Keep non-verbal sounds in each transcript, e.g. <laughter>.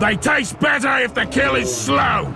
They taste better if the kill is slow.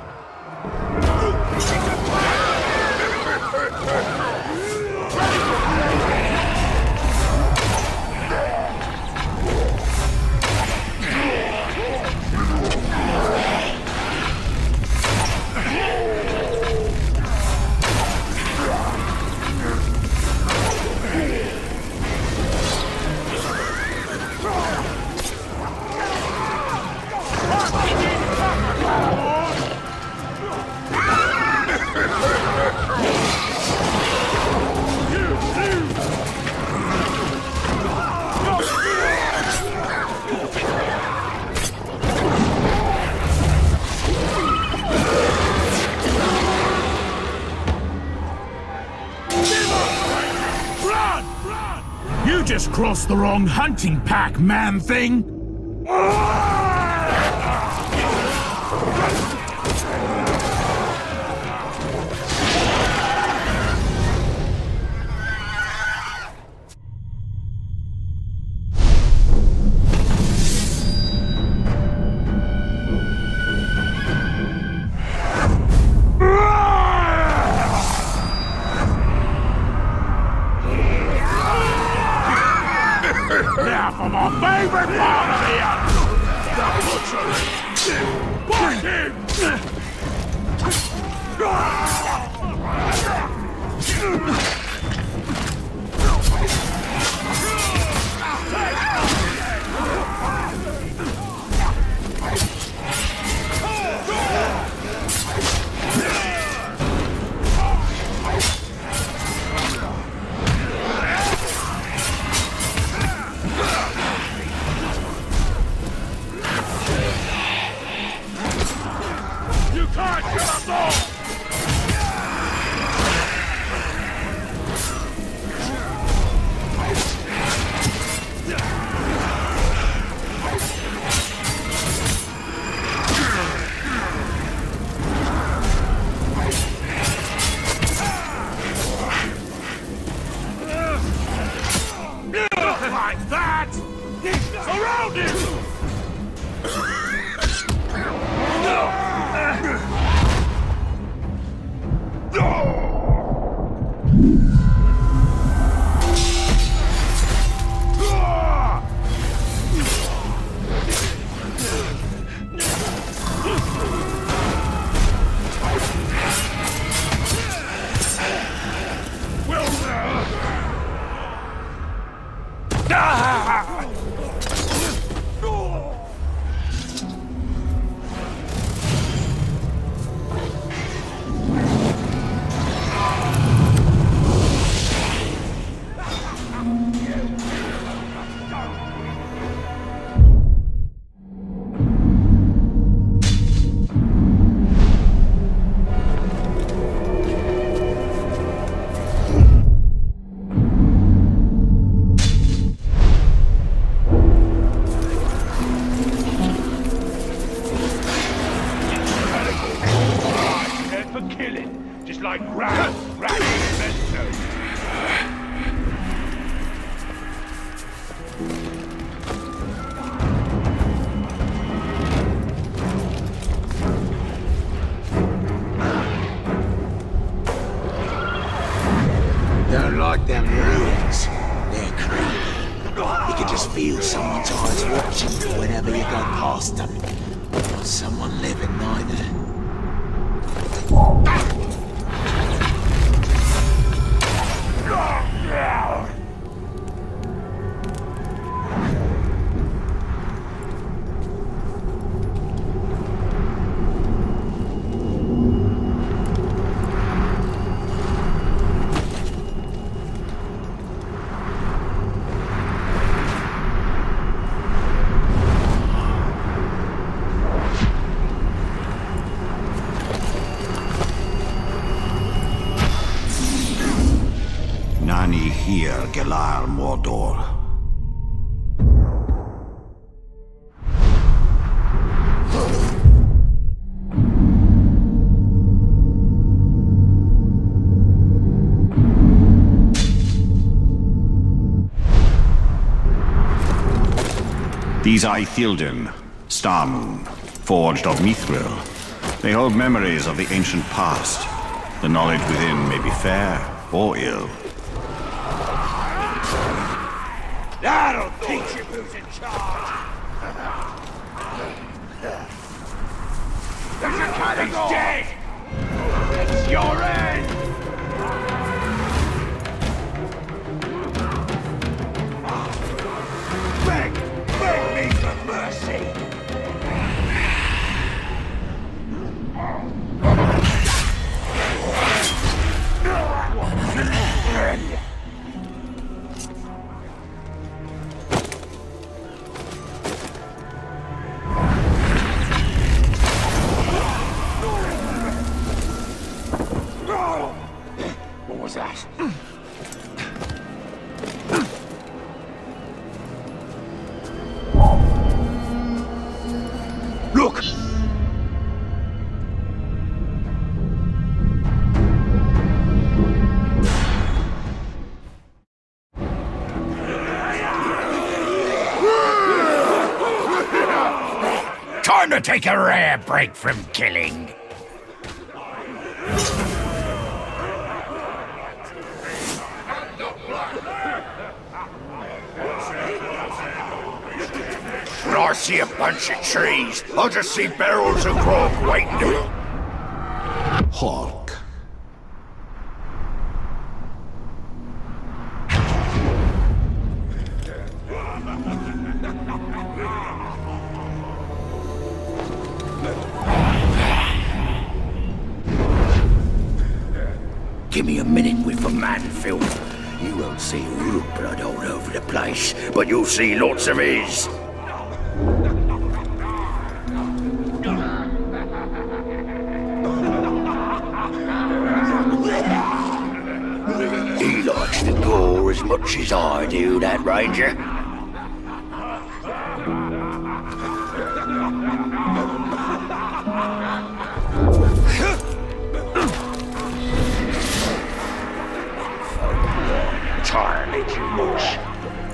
Cross the wrong hunting pack, man-thing! favorite part! someone's always watching you whenever you go past them. Not someone living neither. These are Ithildin, Starmoon, forged of Mithril. They hold memories of the ancient past. The knowledge within may be fair or ill. That'll teach you who's in charge! He's dead! It's your end! To take a rare break from killing. When I see a bunch of trees, I just see barrels of grog waiting. To... filth. You won't see root blood all over the place, but you'll see lots of his. He likes the gore as much as I do, that ranger.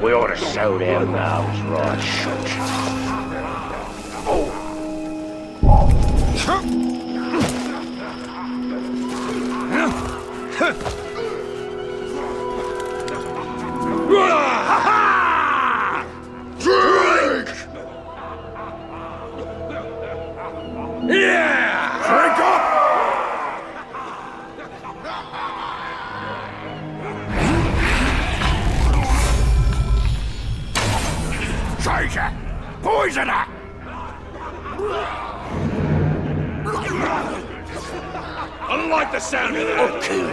We ought to sew their mouths right shut. Poisoner! I like the sound of that! I'll kill you.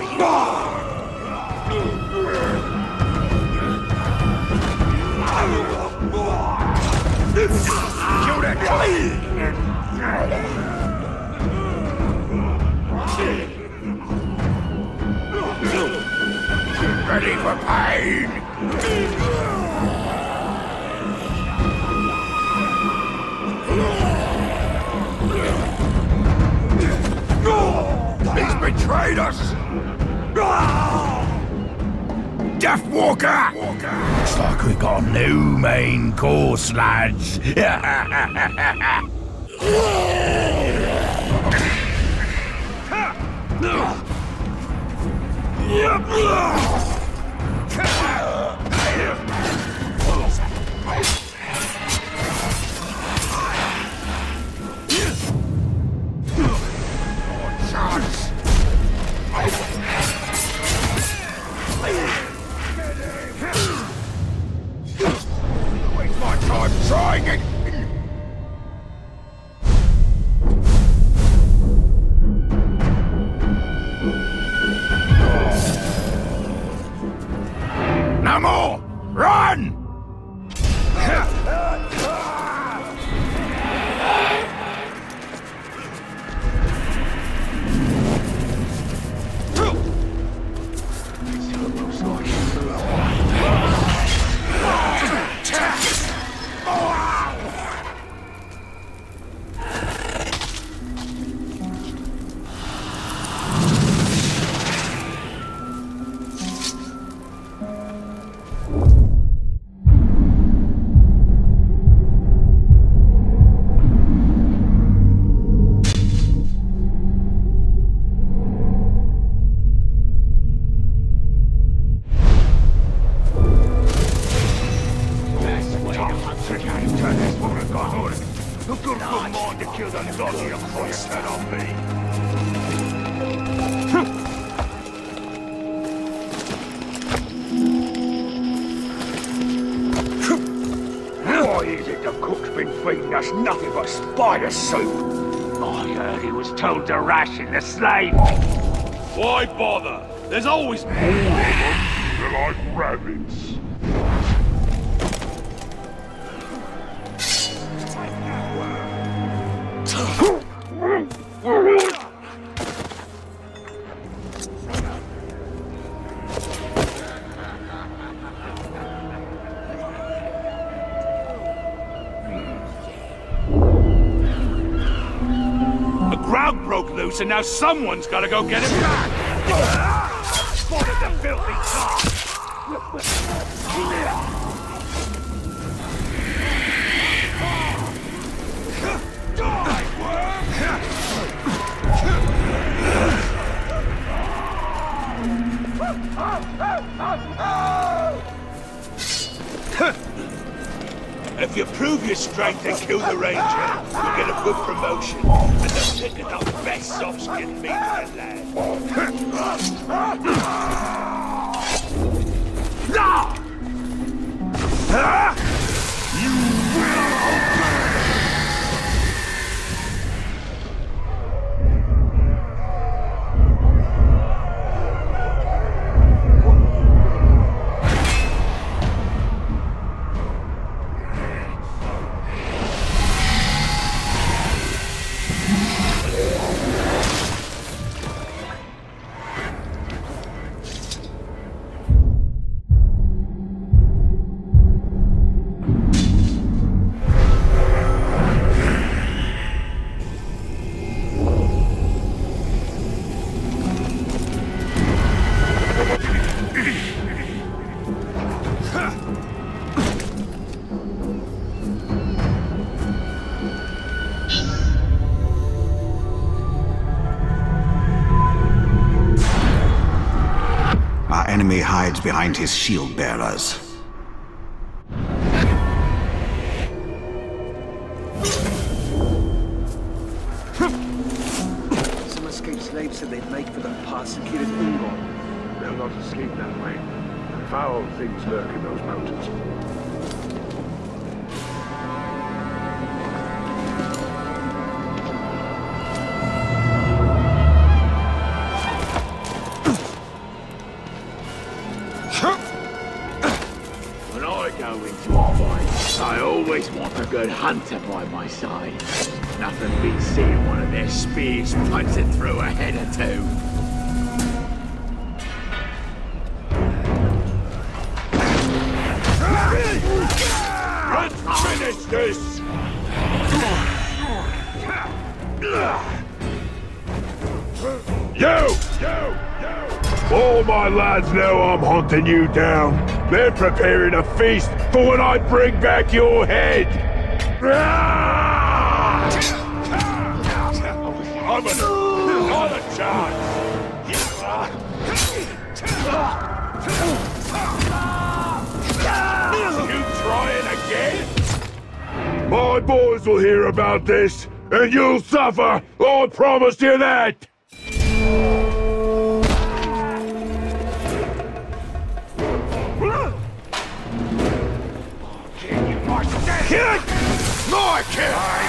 Kill that guy! Ready for pain? Betrayed us! Death Walker! Looks like we got new main course, lads. Chance! <laughs> trying it! Why is it the cook's been feeding us nothing but spider soup? I heard he was told to ration the slaves. Why bother? There's always more of them. They're like rabbits. And now someone's gotta go get him back! The filthy car! If you prove your strength and kill the ranger, you'll get a good promotion and the picking up best soft-skinned meat in the hides behind his shield bearers. Always want a good hunter by my side. Nothing beats seeing one of their spears punching through a head or two. Let's finish this! You! All my lads know I'm hunting you down. They're preparing a feast for when I bring back your head. I'm a, not a chance! You trying again? My boys will hear about this, and you'll suffer. I promise you that. Must I can't! I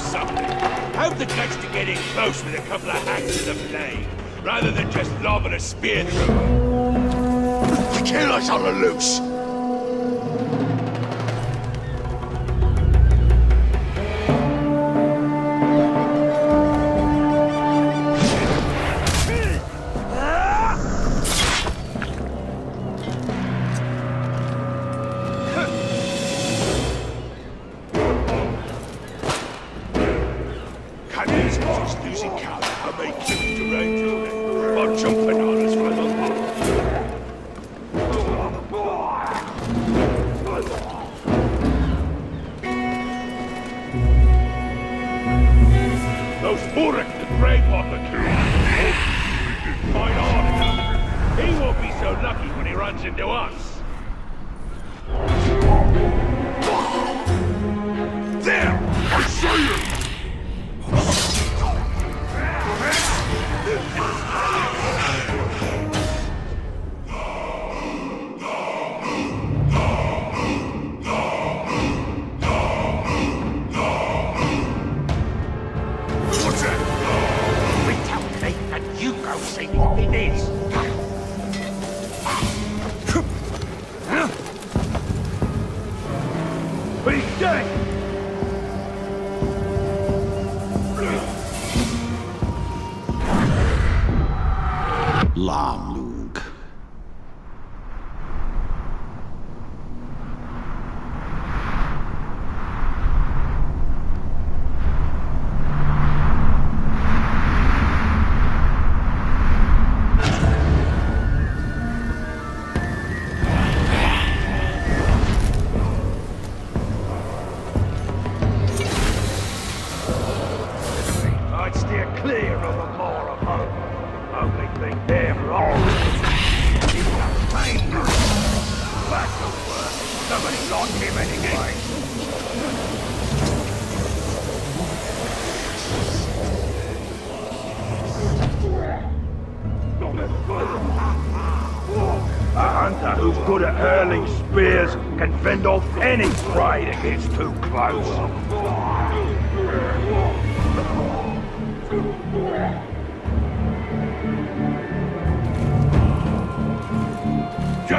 something. Help the judge to get in close with a couple of hacks of the blade, rather than just lobbing a spear through her. The killer's on the loose!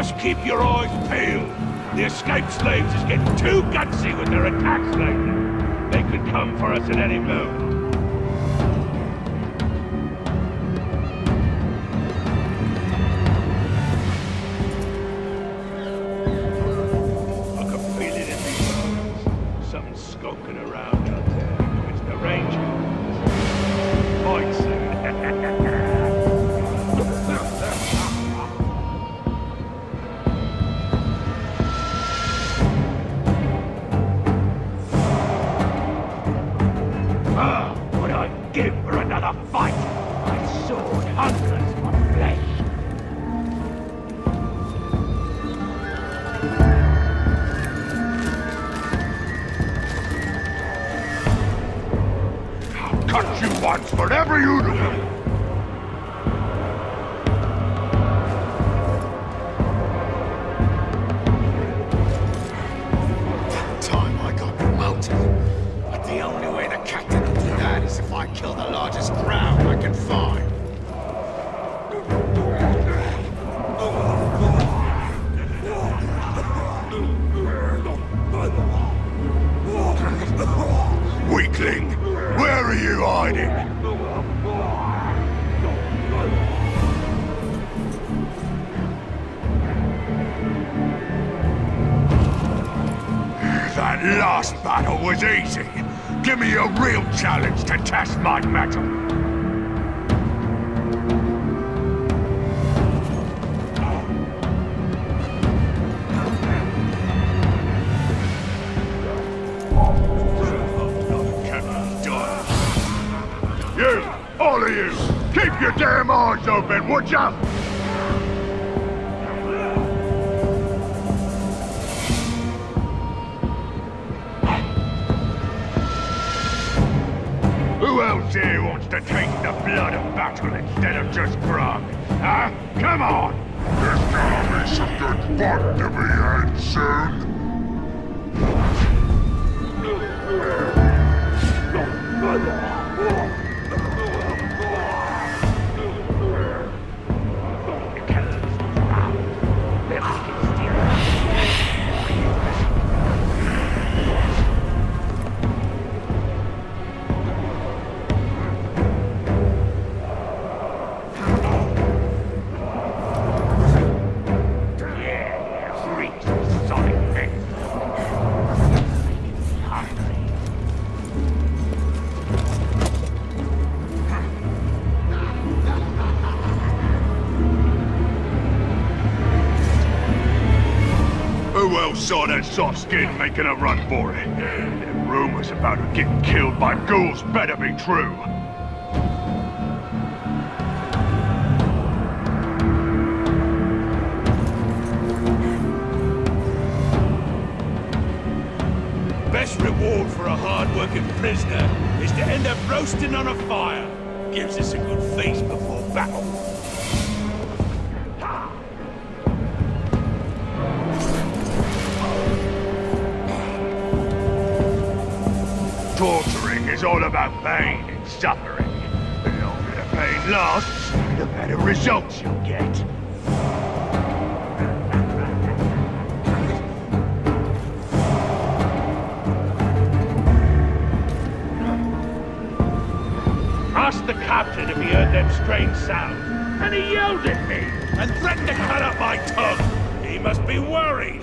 Just keep your eyes peeled. The escaped slaves is getting too gutsy with their attacks lately. They could come for us at any moment. Was easy. Give me a real challenge to test my mettle. You, all of you, keep your damn eyes open, would ya? Blood battle instead of just grog? Huh? Come on! There's gonna be some good fun to be had soon. Saw that soft skin making a run for it? Them rumors about her getting killed by ghouls better be true. Best reward for a hard-working prisoner is to end up roasting on a fire. Gives us a good feast before battle. About pain and suffering. The longer the pain lasts, the better results you'll get. Asked the captain if he heard them strange sounds, and he yelled at me and threatened to cut up my tongue. He must be worried.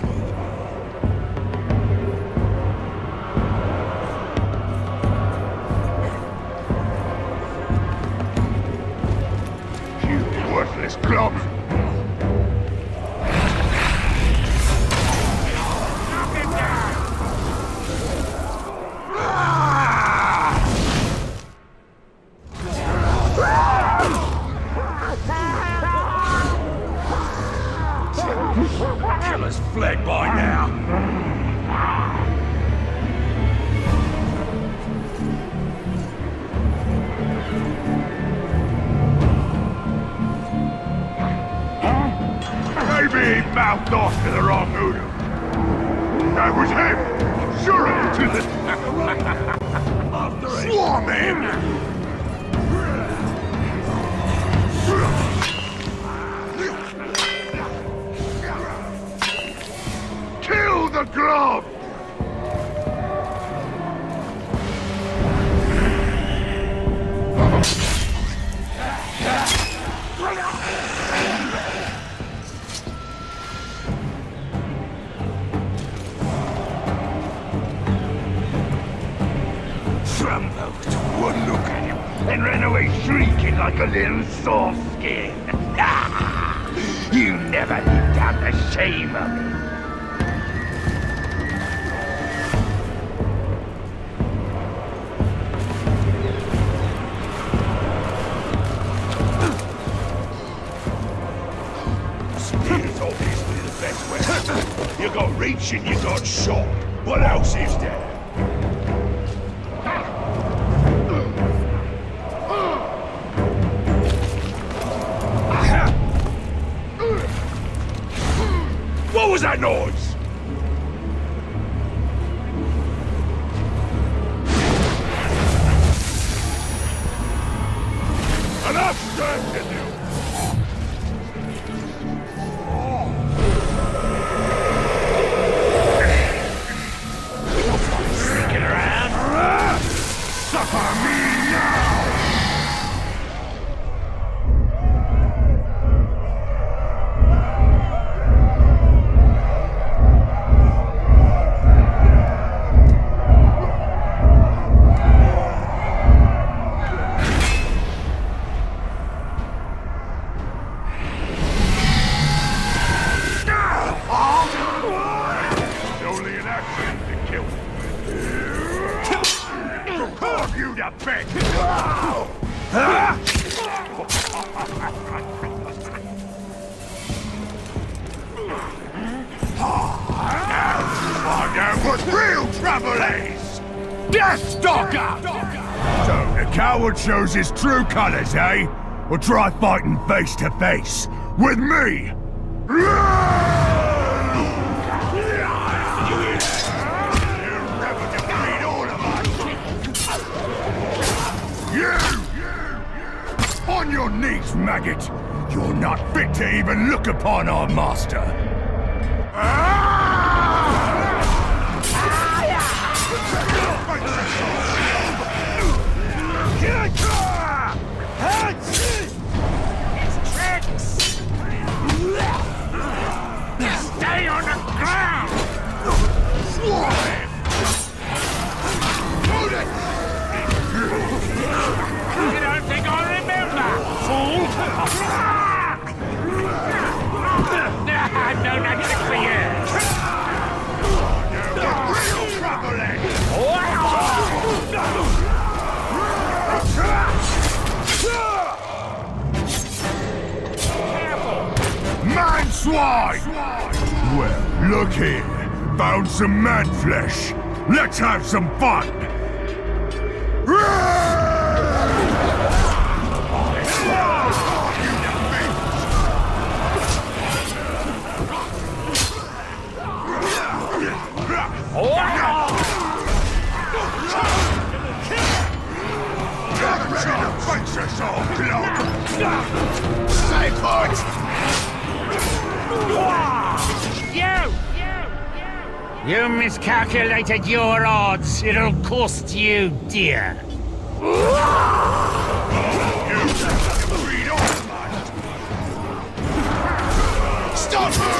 れるさ me now! shows his true colors, eh? Or try fighting face to face with me! On your knees, maggot! You're not fit to even look upon our master! fun! You miscalculated your It'll cost you dear. Stop!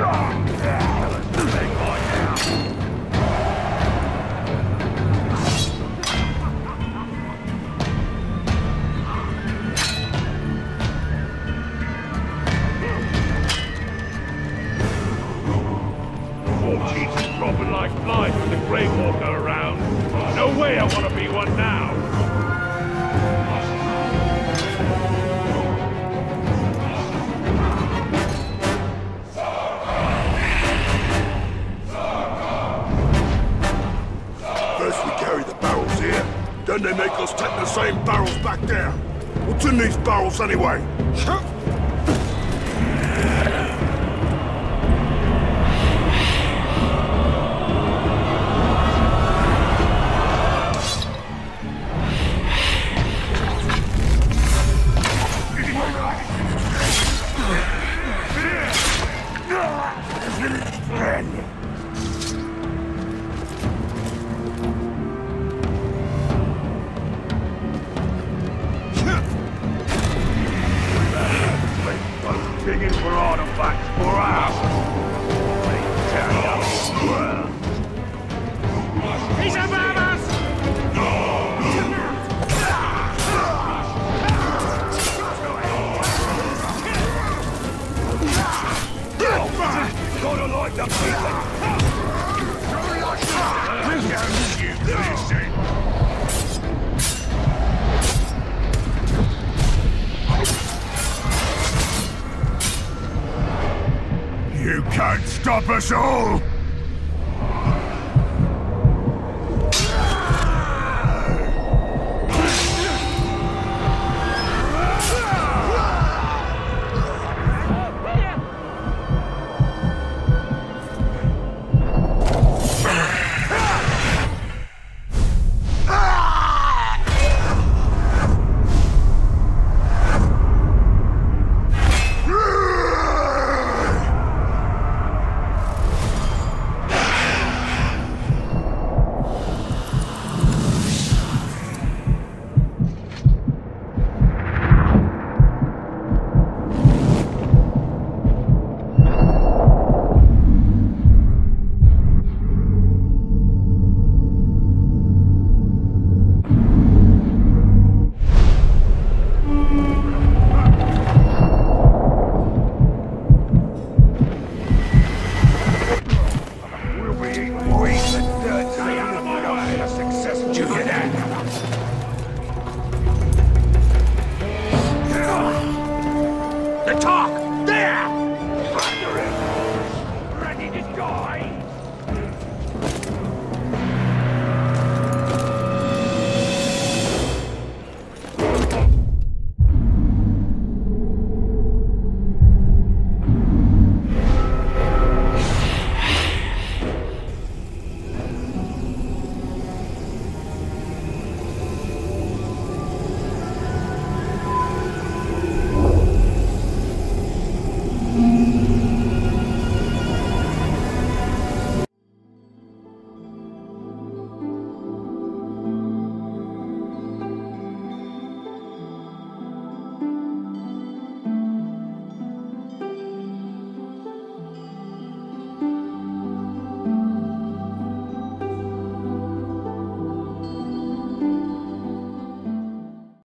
Yeah. Anyway? Can't stop us all!